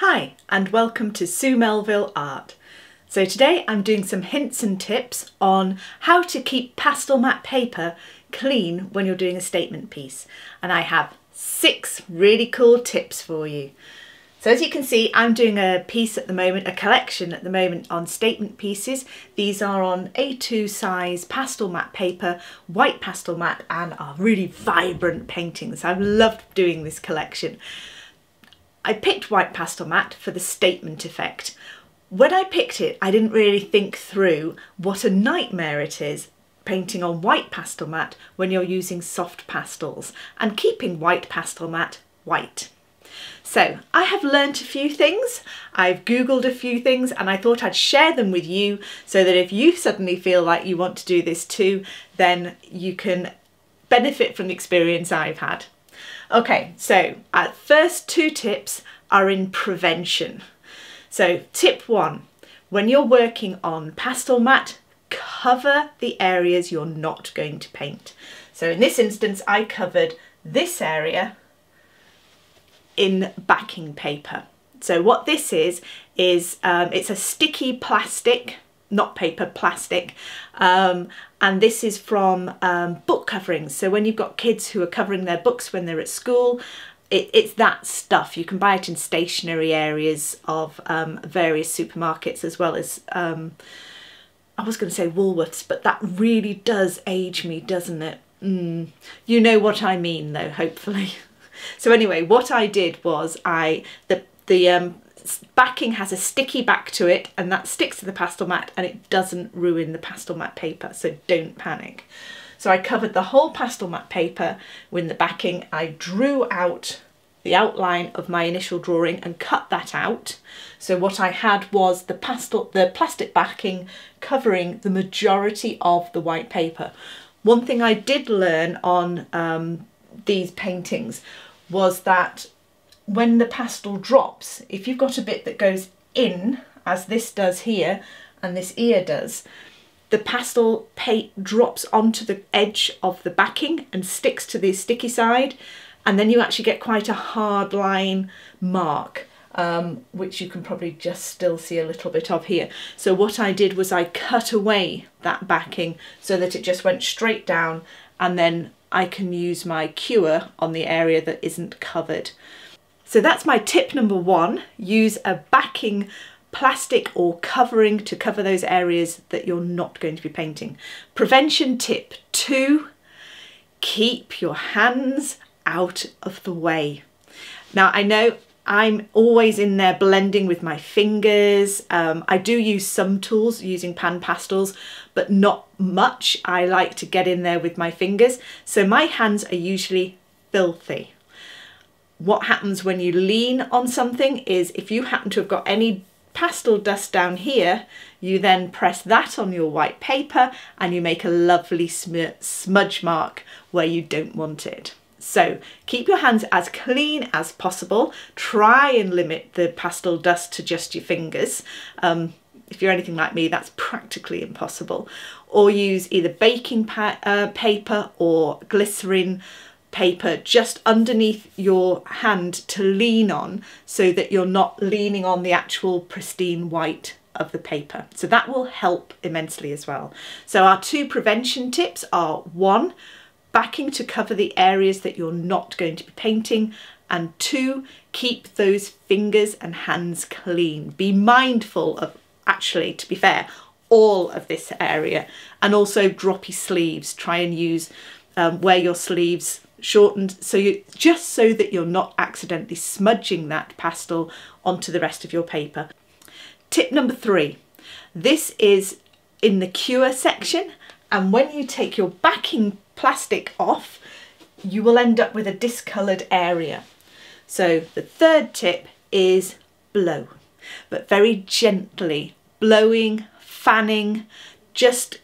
Hi and welcome to Su Melville Art. So today I'm doing some hints and tips on how to keep Pastelmat paper clean when you're doing a statement piece and I have six really cool tips for you. So as you can see I'm doing a piece at the moment, a collection at the moment on statement pieces. These are on A2 size Pastelmat paper, white Pastelmat and are really vibrant paintings. I've loved doing this collection. I picked white Pastelmat for the statement effect. When I picked it, I didn't really think through what a nightmare it is painting on white Pastelmat when you're using soft pastels and keeping white Pastelmat white. So I have learnt a few things, I've googled a few things and I thought I'd share them with you so that if you suddenly feel like you want to do this too, then you can benefit from the experience I've had. Okay, so our first two tips are in prevention. So tip one, when you're working on Pastelmat, cover the areas you're not going to paint. So in this instance, I covered this area in backing paper. So what this is, is um, it's a sticky plastic not paper, plastic. Um, and this is from um, book coverings. So when you've got kids who are covering their books when they're at school, it, it's that stuff. You can buy it in stationery areas of um, various supermarkets as well as, um, I was going to say Woolworths, but that really does age me, doesn't it? Mm. You know what I mean though, hopefully. So anyway, what I did was I, the, the backing has a sticky back to it and that sticks to the Pastelmat and it doesn't ruin the Pastelmat paper, so don't panic. So I covered the whole Pastelmat paper with the backing. I drew out the outline of my initial drawing and cut that out. So what I had was the pastel, the plastic backing covering the majority of the white paper. One thing I did learn on um, these paintings was that when the pastel drops, if you've got a bit that goes in, as this does here, and this ear does, the pastel paint drops onto the edge of the backing and sticks to the sticky side, and then you actually get quite a hard line mark. Um, which you can probably just still see a little bit of here. So what I did was I cut away that backing so that it just went straight down and then I can use my cure on the area that isn't covered. So that's my tip number one, use a backing plastic or covering to cover those areas that you're not going to be painting. Prevention tip two, keep your hands out of the way. Now I know I'm always in there blending with my fingers. Um, I do use some tools using pan pastels, but not much. I like to get in there with my fingers. So my hands are usually filthy what happens when you lean on something is if you happen to have got any pastel dust down here, you then press that on your white paper and you make a lovely sm smudge mark where you don't want it. So keep your hands as clean as possible. Try and limit the pastel dust to just your fingers. Um, if you're anything like me, that's practically impossible. Or use either baking pa uh, paper or glassine paper just underneath your hand to lean on so that you're not leaning on the actual pristine white of the paper. So that will help immensely as well. So our two prevention tips are one, backing to cover the areas that you're not going to be painting and two, keep those fingers and hands clean. Be mindful of, actually, to be fair, all of this area and also droppy sleeves. Try and use, um, wear your sleeves shortened so you just so that you're not accidentally smudging that pastel onto the rest of your paper. Tip number three, this is in the cure section and when you take your backing plastic off you will end up with a discoloured area. So the third tip is blow, but very gently, blowing, fanning, just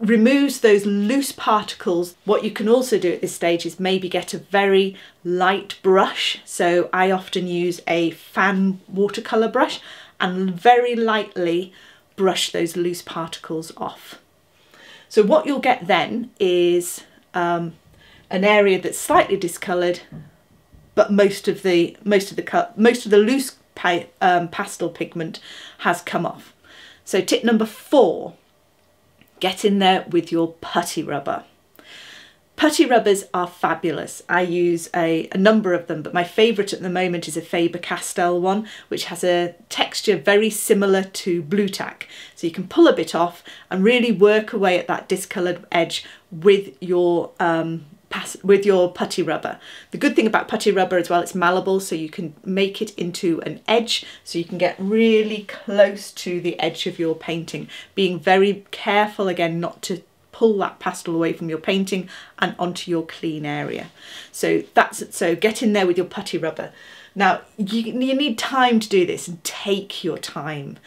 removes those loose particles. What you can also do at this stage is maybe get a very light brush. So I often use a fan watercolour brush and very lightly brush those loose particles off. So what you'll get then is um, an area that's slightly discoloured but most of the most of the most of the loose pa um, pastel pigment has come off. So tip number four, get in there with your putty rubber. Putty rubbers are fabulous. I use a, a number of them, but my favourite at the moment is a Faber-Castell one, which has a texture very similar to Blu Tack. So you can pull a bit off and really work away at that discoloured edge with your um, with your putty rubber. The good thing about putty rubber as well, it's malleable, so you can make it into an edge, so you can get really close to the edge of your painting, being very careful again not to pull that pastel away from your painting and onto your clean area. So that's so get in there with your putty rubber. Now you, you need time to do this and take your time.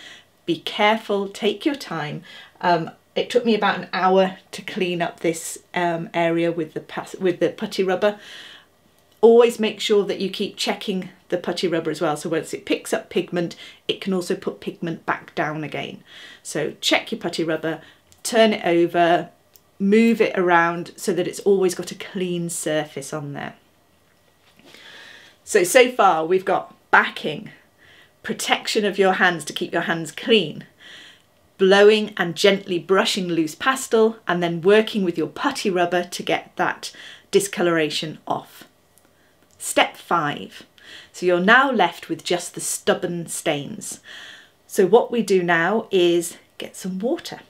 Be careful, take your time. Um, it took me about an hour to clean up this um, area with the with the putty rubber. Always make sure that you keep checking the putty rubber as well. So once it picks up pigment, it can also put pigment back down again. So check your putty rubber, turn it over, move it around so that it's always got a clean surface on there. So, so far we've got backing, protection of your hands to keep your hands clean, blowing and gently brushing loose pastel and then working with your putty rubber to get that discoloration off. Step five. So you're now left with just the stubborn stains. So what we do now is get some water.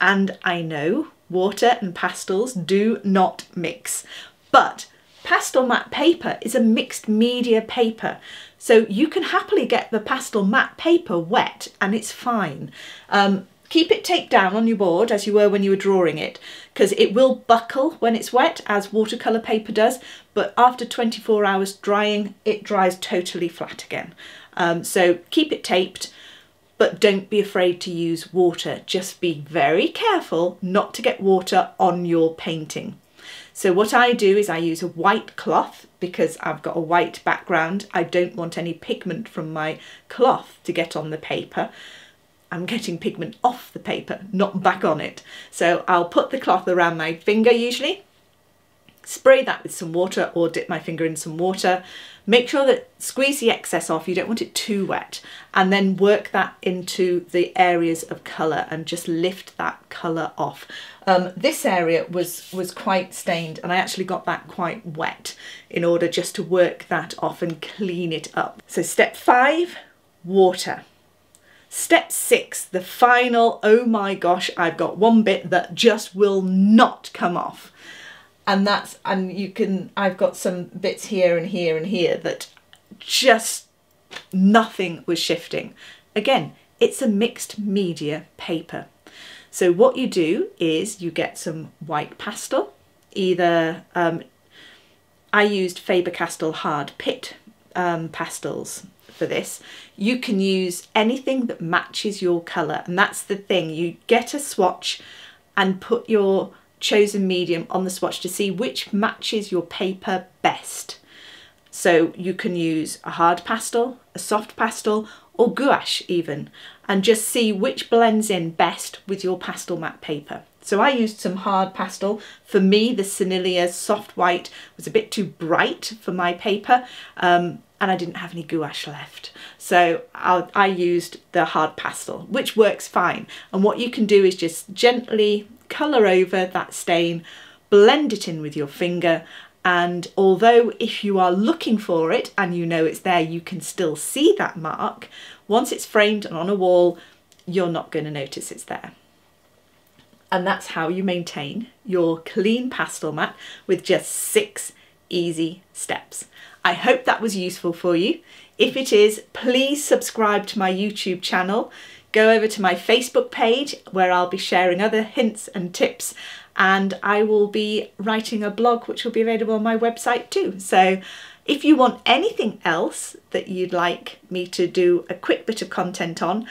And I know water and pastels do not mix. But Pastelmat paper is a mixed media paper. So you can happily get the Pastelmat paper wet and it's fine. Um, keep it taped down on your board as you were when you were drawing it because it will buckle when it's wet as watercolour paper does but after 24 hours drying it dries totally flat again. Um, so keep it taped but don't be afraid to use water. Just be very careful not to get water on your painting. So what I do is I use a white cloth because I've got a white background. I don't want any pigment from my cloth to get on the paper. I'm getting pigment off the paper, not back on it. So I'll put the cloth around my finger usually spray that with some water or dip my finger in some water. Make sure that squeeze the excess off, you don't want it too wet, and then work that into the areas of colour and just lift that colour off. Um, this area was, was quite stained and I actually got that quite wet in order just to work that off and clean it up. So step five, water. Step six, the final, oh my gosh, I've got one bit that just will not come off and that's and you can I've got some bits here and here and here that just nothing was shifting. Again, it's a mixed media paper. So what you do is you get some white pastel, either um, I used Faber-Castell hard pit um, pastels for this. You can use anything that matches your colour and that's the thing, you get a swatch and put your chosen medium on the swatch to see which matches your paper best. So you can use a hard pastel, a soft pastel or gouache even and just see which blends in best with your Pastelmat paper. So I used some hard pastel. For me, the Sennelier soft white was a bit too bright for my paper um, and I didn't have any gouache left. So i I used the hard pastel, which works fine. And what you can do is just gently colour over that stain, blend it in with your finger and although if you are looking for it and you know it's there, you can still see that mark, once it's framed and on a wall, you're not going to notice it's there. And that's how you maintain your clean Pastelmat with just six easy steps. I hope that was useful for you. If it is, please subscribe to my YouTube channel go over to my Facebook page where I'll be sharing other hints and tips and I will be writing a blog which will be available on my website too. So if you want anything else that you'd like me to do a quick bit of content on,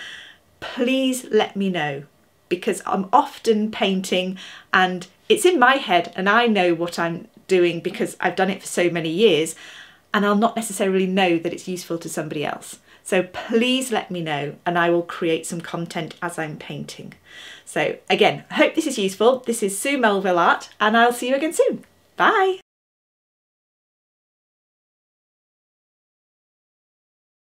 please let me know because I'm often painting and it's in my head and I know what I'm doing because I've done it for so many years and I'll not necessarily know that it's useful to somebody else. So please let me know and I will create some content as I'm painting. So again, I hope this is useful. This is Su Melville Art and I'll see you again soon. Bye.